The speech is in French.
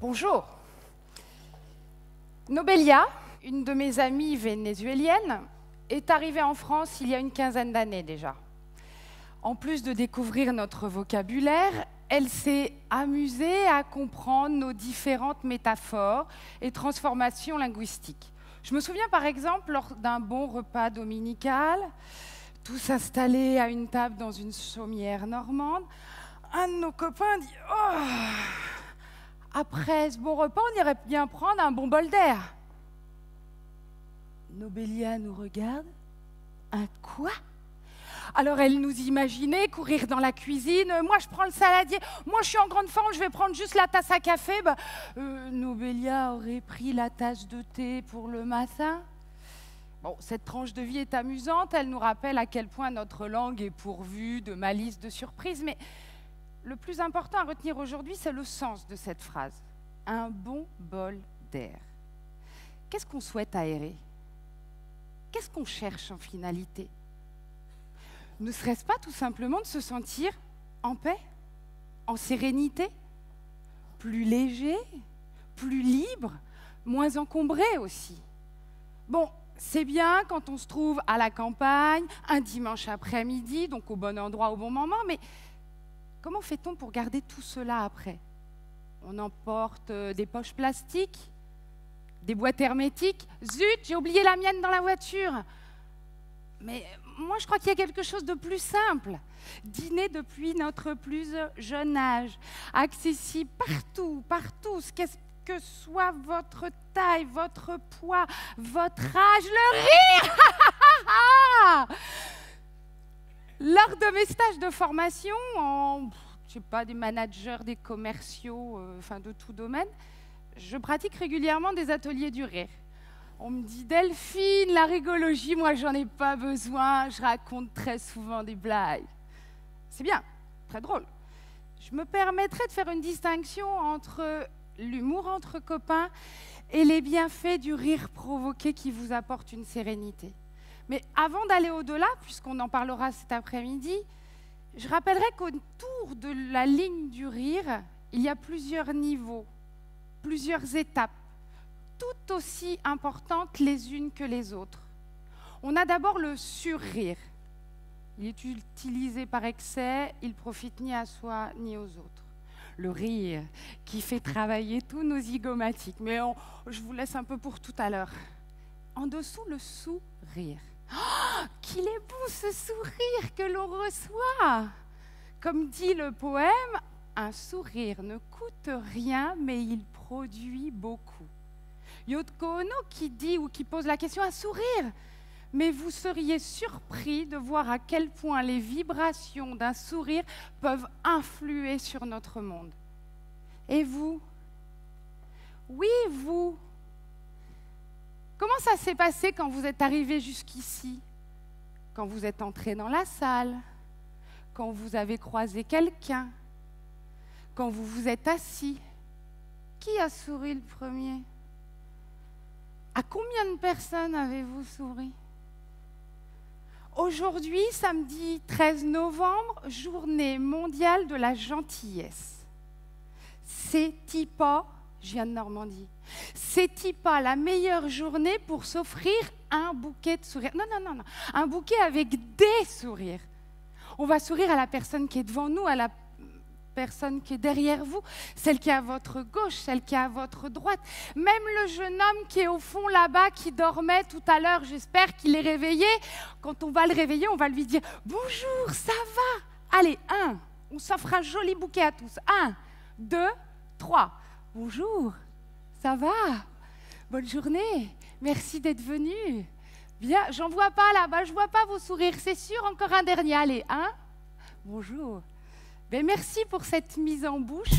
Bonjour. Nobelia, une de mes amies vénézuéliennes, est arrivée en France il y a une quinzaine d'années déjà. En plus de découvrir notre vocabulaire, elle s'est amusée à comprendre nos différentes métaphores et transformations linguistiques. Je me souviens par exemple lors d'un bon repas dominical, tous installés à une table dans une chaumière normande, un de nos copains dit Oh Après ce bon repas, on irait bien prendre un bon bol d'air. Nobelia nous regarde. Un quoi? Alors elle nous imaginait courir dans la cuisine. Moi, je prends le saladier. Moi, je suis en grande forme. Je vais prendre juste la tasse à café. Bah, euh, Nobelia aurait pris la tasse de thé pour le matin. Bon, cette tranche de vie est amusante. Elle nous rappelle à quel point notre langue est pourvue de malice, de surprise. Mais le plus important à retenir aujourd'hui, c'est le sens de cette phrase. Un bon bol d'air. Qu'est-ce qu'on souhaite aérer? Qu'est-ce qu'on cherche en finalité? Ne serait-ce pas tout simplement de se sentir en paix, en sérénité, plus léger, plus libre, moins encombré aussi Bon, c'est bien quand on se trouve à la campagne, un dimanche après-midi, donc au bon endroit, au bon moment, mais comment fait-on pour garder tout cela après On emporte euh, des poches plastiques des boîtes hermétiques. Zut, j'ai oublié la mienne dans la voiture. Mais moi, je crois qu'il y a quelque chose de plus simple. Dîner depuis notre plus jeune âge, accessible partout, partout, qu'est-ce que soit votre taille, votre poids, votre âge, le rire Lors de mes stages de formation, en, je sais pas, des managers, des commerciaux, euh, enfin de tout domaine, je pratique régulièrement des ateliers du rire. On me dit Delphine, la rigologie, moi j'en ai pas besoin, je raconte très souvent des blagues. C'est bien, très drôle. Je me permettrai de faire une distinction entre l'humour entre copains et les bienfaits du rire provoqué qui vous apporte une sérénité. Mais avant d'aller au-delà, puisqu'on en parlera cet après-midi, je rappellerai qu'autour de la ligne du rire, il y a plusieurs niveaux plusieurs étapes, tout aussi importantes les unes que les autres. On a d'abord le surrire. Il est utilisé par excès, il profite ni à soi ni aux autres. Le rire qui fait travailler tous nos zygomatiques. Mais je vous laisse un peu pour tout à l'heure. En dessous, le sourire. Oh, qu'il est bon ce sourire que l'on reçoit Comme dit le poème, un sourire ne coûte rien, mais il produit beaucoup. Yotko Ono qui dit ou qui pose la question un sourire. Mais vous seriez surpris de voir à quel point les vibrations d'un sourire peuvent influer sur notre monde. Et vous? Oui, vous Comment ça s'est passé quand vous êtes arrivé jusqu'ici? Quand vous êtes entré dans la salle? Quand vous avez croisé quelqu'un? Quand vous vous êtes assis, qui a souri le premier? À combien de personnes avez-vous souri? Aujourd'hui, samedi 13 novembre, journée mondiale de la gentillesse. C'est-il pas, je viens de Normandie, c'est-il pas la meilleure journée pour s'offrir un bouquet de sourires? Non, non, non, non, un bouquet avec des sourires. On va sourire à la personne qui est devant nous, à la personne qui est derrière vous, celle qui est à votre gauche, celle qui est à votre droite, même le jeune homme qui est au fond là-bas, qui dormait tout à l'heure, j'espère qu'il est réveillé. Quand on va le réveiller, on va lui dire Bonjour, ça va Allez, un, on s'offre un joli bouquet à tous. Un, deux, trois. Bonjour, ça va? Bonne journée, merci d'être venu. Bien, j'en vois pas là-bas, je vois pas vos sourires, c'est sûr, encore un dernier. Allez, un, bonjour. Ben, merci pour cette mise en bouche.